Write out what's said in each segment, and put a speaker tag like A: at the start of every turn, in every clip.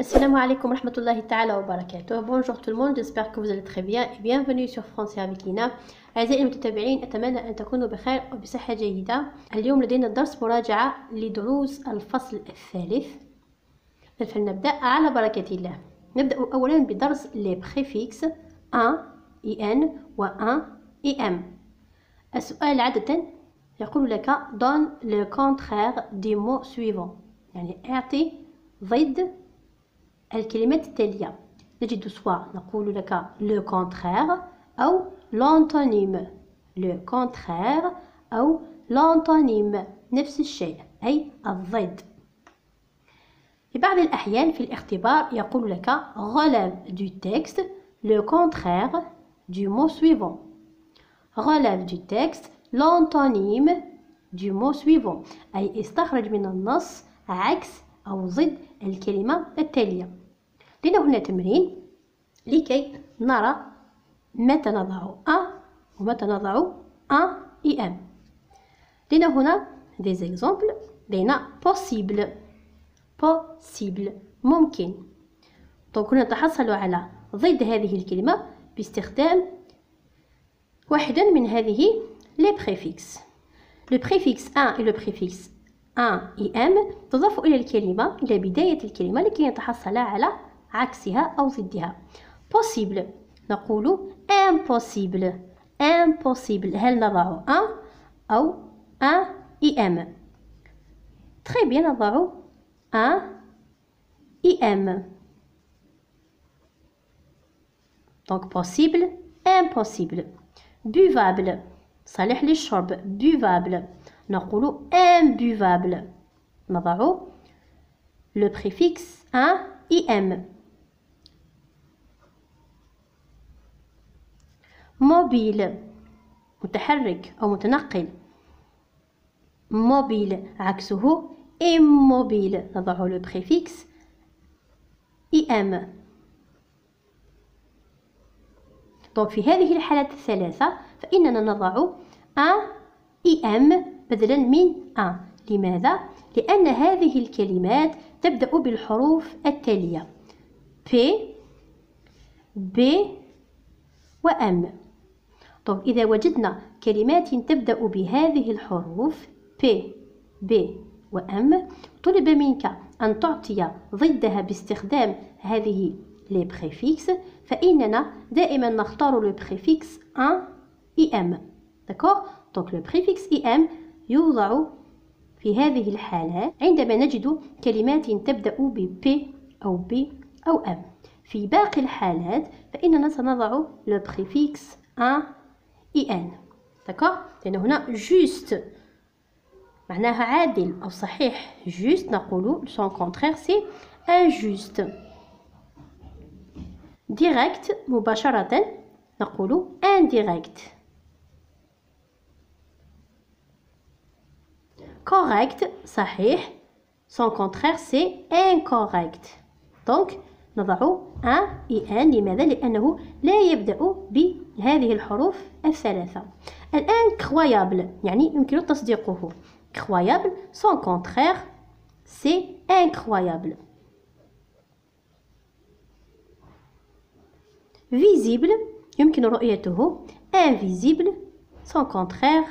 A: السلام عليكم ورحمة الله تعالى وبركاته bonjour tout le monde j'espère que vous allez très bien bienvenue sur français avec Ina أعزائي المتابعين أتمنى أن تكونوا بخير وبصحة جيدة. اليوم لدينا درس مراجعة لدروس الفصل الثالث. فلنبدأ على بركة الله. نبدأ أولا بدرس les préfixes in i n و im i m. السؤال عادة يقول لك donne le contraire des mots suivants يعني أعطي ضد الكلمات التالية نجد سواء نقول لك لو كونترير أو لونتونيم لو كونترير أو لونتونيم نفس الشيء أي الضد في بعض الأحيان في الاختبار يقول لك relève du texte le contraire du mot suivant relève du texte l'antonyme du mot suivant أي استخرج من النص عكس أو ضد الكلمة التالية. لنا هنا تمرين لكي نرى متى نضع أ ومتى نضع أ إي أم. لنا هنا des exemples لدينا possible. possible. ممكن. دونك هنا نتحصل على ضد هذه الكلمة باستخدام واحدا من هذه les préfixes. Le préfixe 1 et le préfixe i m تضاف إلى الكلمة إلى بداية الكلمة لكي يتحصل على عكسها أو ضدها. possible نقول impossible impossible هل نضع in أو i m؟ très bien نضع i m. donc possible impossible buvable صالح للشرب. buvable نقول imbuvable. نضع le préfixe im. mobile. متحرك أو متنقل. موبيل عكسه immobile. نضع le préfixe im donc في هذه الحالات الثلاثة فإننا نضع i m بدلا من in لماذا؟ لأن هذه الكلمات تبدأ بالحروف التالية. P B و M طب إذا وجدنا كلمات تبدأ بهذه الحروف P B و M طلب منك أن تعطي ضدها باستخدام هذه les فإننا دائما نختار le préfixe im i m. d'accord donc le préfixe im يوضع في هذه الحالات عندما نجد كلمات تبدأ ب P أو B أو M. في باقي الحالات فإننا سنضع le préfixe i n d'accord لأن هنا juste معناها عادل أو صحيح. juste نقول son contraire c'est injuste direct مباشرة نقول indirect correct صحيح son contraire c'est incorrect donc نضع ان اي ان لماذا لانه لا يبدا بهذه الحروف الثلاثه الان croyable يعني يمكن تصديقه croyable son contraire c'est incroyable visible يمكن رؤيته invisible son contraire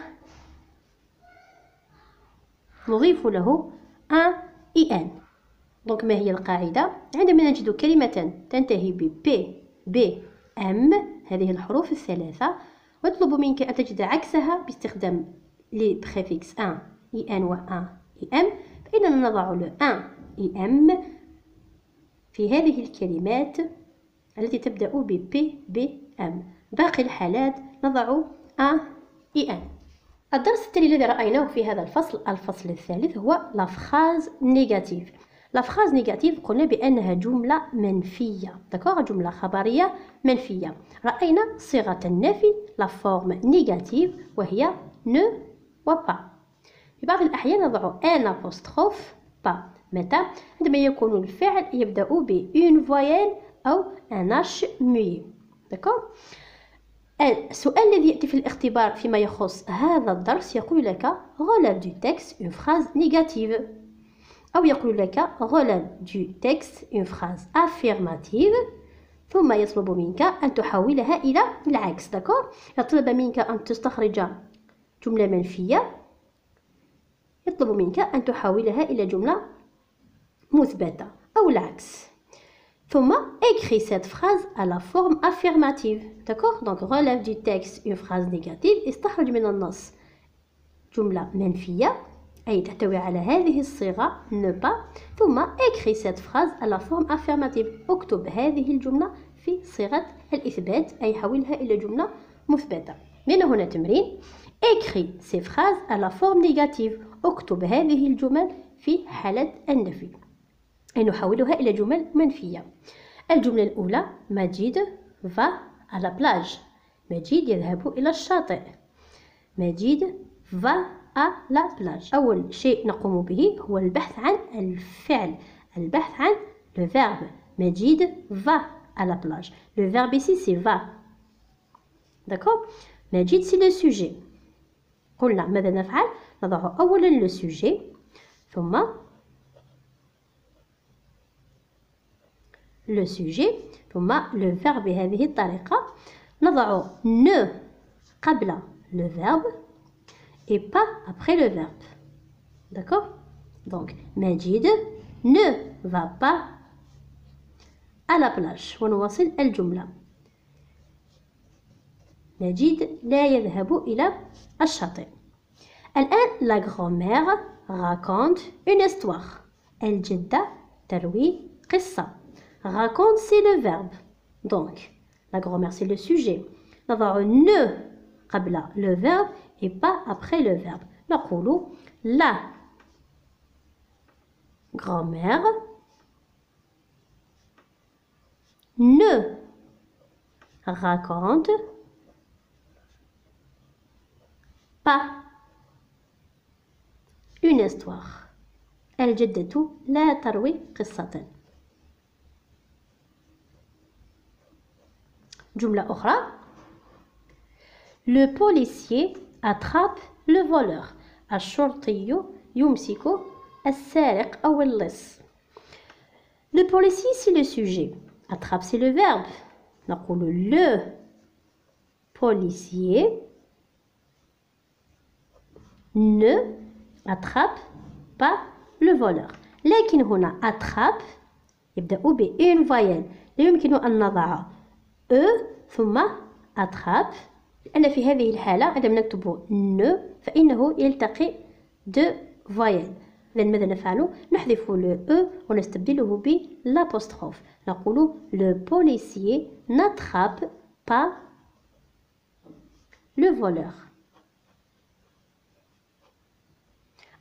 A: نضيف له in i n. donc ما هي القاعدة؟ عندما نجد كلمة تنتهي ب p b m هذه الحروف الثلاثة ويطلب منك أن تجد عكسها باستخدام les préfixes in i n و im i m. فإننا نضع le im i m في هذه الكلمات التي تبدأ ب p b m. باقي الحالات نضع in i n. الدرس التالي الذي رأيناه في هذا الفصل الفصل الثالث هو la phrase négative. la phrase négative قلنا بأنها جملة منفية. d'accord جملة خبرية منفية. رأينا صيغة النفي la forme négative وهي ne و pas في بعض الأحيان نضع n apostrophe pas متى؟ عندما يكون الفعل يبدأ ب une voyelle أو un h muet d'accord السؤال الذي يأتي في الاختبار فيما يخص هذا الدرس يقول لك relève du texte une phrase négative. أو يقول لك relève du texte une phrase affirmative. ثم يطلب منك أن تحولها إلى العكس داكور يطلب منك أن تستخرج جملة منفية. يطلب منك أن تحولها إلى جملة مثبتة أو العكس. ثم écris cette phrase à la forme affirmative d'accord donc relève du texte une phrase négative استخرج من النص جملة منفية أي تحتوي على هذه الصيغة ne pas ثم écris cette phrase à la forme affirmative اكتب هذه الجملة في صيغة الإثبات أي حولها إلى جملة مثبتة من هنا تمرين écris ces phrases à la forme négative اكتب هذه الجمل في حالة النفي نحولها إلى جمل منفية. الجملة الأولى مجيد à la plage مجيد يذهب إلى الشاطئ. مجيد va à la أول شيء نقوم به هو البحث عن الفعل. البحث عن verbe. مجيد va à la plage le verbe ici c'est مجيد c'est le sujet. قلنا ماذا نفعل؟ نضع أولا le sujet. ثم le sujet ثم le verbe بهذه الطريقة نضع ne قبل le verbe et pas après le verbe. D'accord Donc, Majid ne va pas à la plage. ونواصل الجملة. مجيد لا يذهب إلى الشاطئ. الآن la grand-mère raconte une histoire. الجدة تروي قصة. Raconte c'est le verbe. Donc, la grand-mère c'est le sujet. نضع ne قبل le verbe et pas après le verbe. نقول la grand-mère ne raconte pas une histoire. الجدة لا تروي قصة. جملة أخرى Le policier attrape le voleur الشرطي يمسك السارق أو اللص Le policier c'est le sujet attrape c'est le verbe نقول le policier ne attrape pas le voleur لكن هنا attrape يبدأ ب une voyelle لا يمكن أن نضع e ثم attrape لأن في هذه الحالة عندما نكتب ن فإنه يلتقي دو فويل إذا ماذا نفعل؟ نحذف لو أو ونستبدله ب لابوستروف نقول لو بوليسيي ناتراب با لو فولور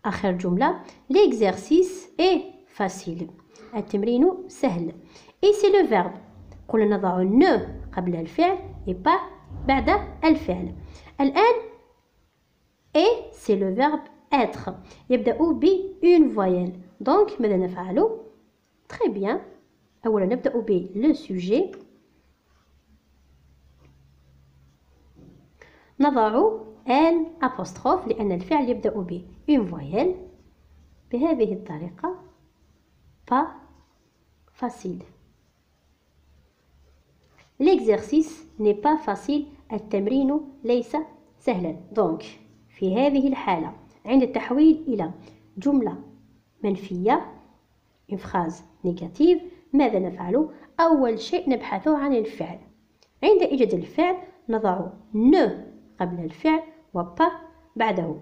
A: آخر جملة ليكزارسيس إي فاسيل التمرين سهل إي سي لو فيرب قلنا نضع ن قبل الفعل إي با بعد الفعل. الآن et c'est le verbe être. يبدأ ب une voyelle. Donc ماذا نفعل؟ Très bien. أولا نبدأ ب le sujet. نضع ان apostrophe لأن الفعل يبدأ ب une voyelle. بهذه الطريقة pas facile. L'exercice n'est pas facile. التمرين ليس سهلا. دونك في هذه الحالة عند التحويل إلى جملة منفية une phrase négative ماذا نفعل؟ أول شيء نبحث عن الفعل. عند إيجاد الفعل نضع ne قبل الفعل و pas بعده.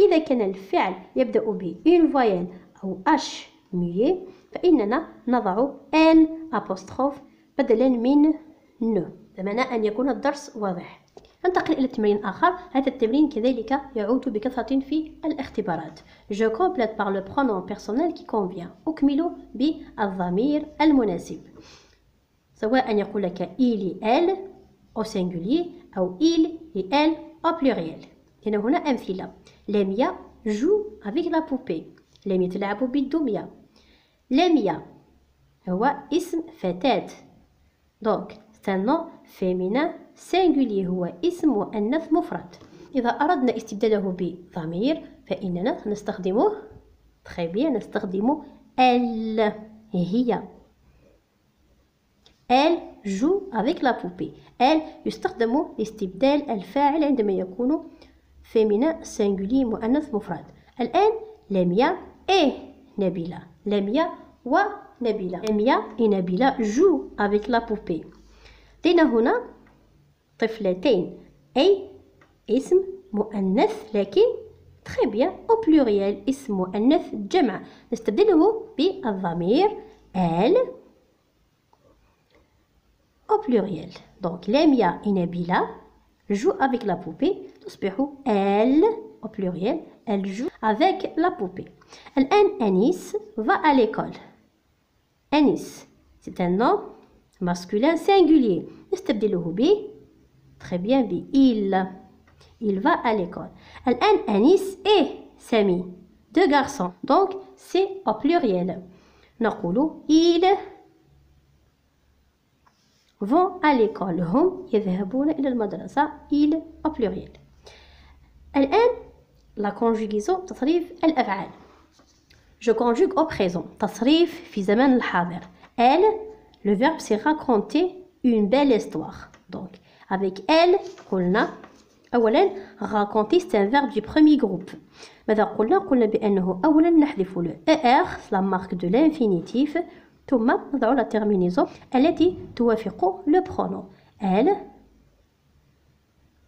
A: إذا كان الفعل يبدأ ب une voyelle أو h muet فإننا نضع n apostrophe بدلا من نو. بمعنى أن يكون الدرس واضح. ننتقل إلى تمرين آخر. هذا التمرين كذلك يعود بكثرة في الاختبارات. Je complète par le pronom personnel qui convient. أكمل بالضمير المناسب. سواء أن يقول لك et elle au singulier أو et elle au pluriel. هنا هنا أمثلة. لميا joue avec la poupée. لميا تلعب بالدمية. لميا هو اسم فتاة. donc c'est nom féminin singulier هو اسم مؤنث مفرد. إذا أردنا استبداله بضمير فإننا نستخدمه bien نستخدم elle. هي elle joue avec la poupée. Elle يستخدم لاستبدال الفاعل عندما يكون féminin singulier مؤنث مفرد. الآن لميا et نبيلة. لميا ونبيلة لميا et نبيلة jouent avec la poupée. لدينا هنا طفلتين. أي اسم مؤنث لكن très très bien au pluriel اسم مؤنث جمع. نستبدله بالضمير elle au pluriel donc لميا et نبيلة جو افيك لا بوبي تصبح ال أو بلوريال ال جو افيك لا بوبي الآن انيس فا à l'école. انيس c'est un nom masculin singulier نستبدله ب très bien ب il il va à l'école الآن Anis et Sami deux garçons donc c'est au pluriel نقول il vont à l'école هم يذهبون إلى المدرسة il au pluriel الآن la conjugaison تصريف الأفعال je conjugue au présent تصريف في زمان الحاضر elle le verbe c'est raconter une belle histoire donc avec elle قلنا أولا raconter c'est un verbe du premier groupe ماذا قلنا قلنا بأنه أولا نحذف le er la marque de l'infinitif ثم نضع la terminaison التي توافق le pronom elle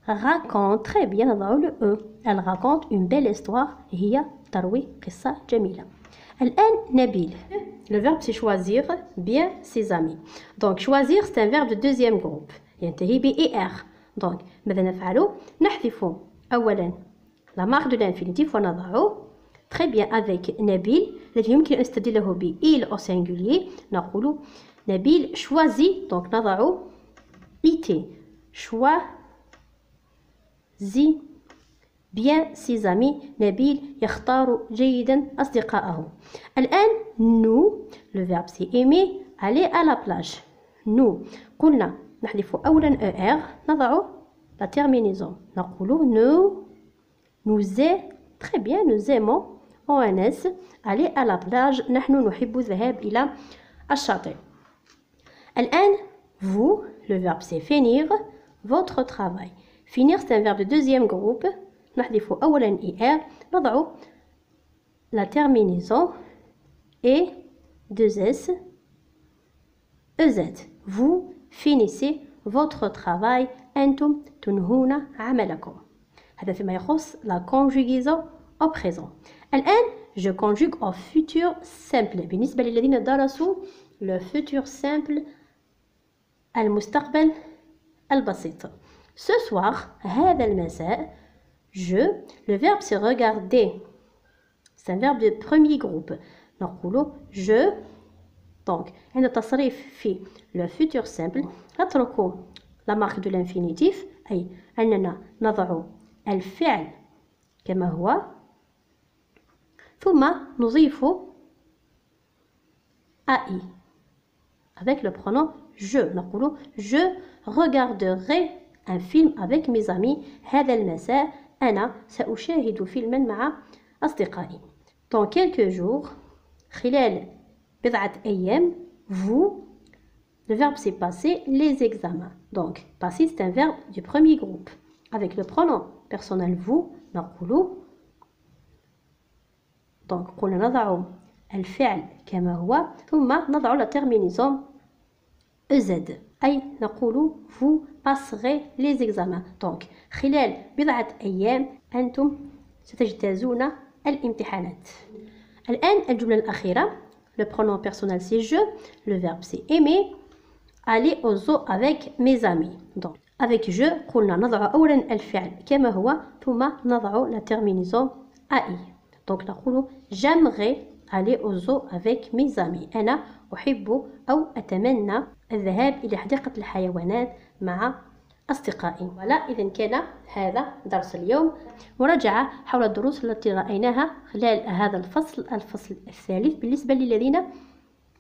A: raconte très bien نضع le e elle raconte une belle histoire هي تروي قصة جميلة الآن نبيل le verbe c'est choisir bien ses amis donc choisir c'est un verbe de deuxième groupe ينتهي ب er donc ماذا نفعل نحذف أولا la marque de l'infinitif ونضع très bien avec نبيل الذي يمكن أن نستبدله ب il au singulier نقول نبيل choisit donc نضع it choisit bien ses amis نبيل يختار جيدا أصدقائه الآن nous le verbe c'est aimer aller à la plage nous قلنا نحذف أولا er نضع la terminaison نقول nous nous est très bien nous aimons ONS aller à la plage نحن نحب الذهاب إلى الشاطئ الآن vous le verbe c'est finir votre travail finir c'est un verbe de deuxième groupe نحذف أولا er نضع la terminaison et deux s ez vous finissez votre travail أنتم تنهون عملكم هذا فيما يخص la conjugaison au présent الآن je conjugue au futur simple بالنسبة للذين درسوا le futur simple المستقبل البسيط ce soir هذا المساء je le verbe c'est regarder c'est un verbe de premier groupe نقول je donc عند تصريف في le futur simple نترك la marque de l'infinitif أي أننا نضع الفعل كما هو ثم نضيف AI avec le pronom je نقول je regarderai un film avec mes amis هذا المساء أنا سأشاهد فيلما مع أصدقائي dans quelques jours خلال بضعة أيام vous le verbe c'est passer les examens donc passer c'est un verbe du premier groupe avec le pronom personnel vous نقول دونك قلنا نضع الفعل كما هو ثم نضع لا تيرمينيزون EZ أي نقول vous باسغي لي زيكزامان دونك خلال بضعة أيام أنتم ستجتازون الامتحانات. الآن الجملة الأخيرة. le pronom personnel c'est je le verbe c'est aimer aller au zoo avec mes amis donc avec je قلنا نضع اولا الفعل كما هو ثم نضع la terminaison ai donc نقول j'aimerai aller au zoo avec mes amis أنا أحب أو أتمنى الذهاب إلى حديقة الحيوانات مع أصدقائي. ولا إذا كان هذا درس اليوم. مراجعة حول الدروس التي رأيناها خلال هذا الفصل الفصل الثالث بالنسبة للذين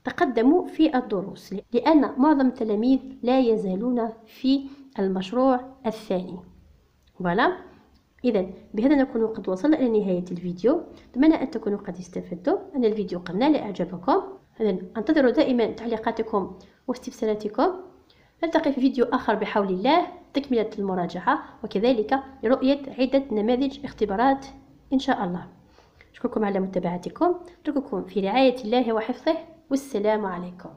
A: تقدموا في الدروس لأن معظم التلاميذ لا يزالون في المشروع الثاني. voilà إذا بهذا نكون قد وصلنا إلى نهاية الفيديو. أتمنى أن تكونوا قد استفدتم أن الفيديو قد نال إعجابكم أنتظر دائما تعليقاتكم واستفساراتكم. نلتقي في فيديو آخر بحول الله تكملة المراجعة وكذلك لرؤية عدة نماذج اختبارات إن شاء الله. أشكركم على متابعتكم أترككم في رعاية الله وحفظه والسلام عليكم.